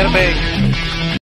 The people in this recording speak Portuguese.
Verbeek.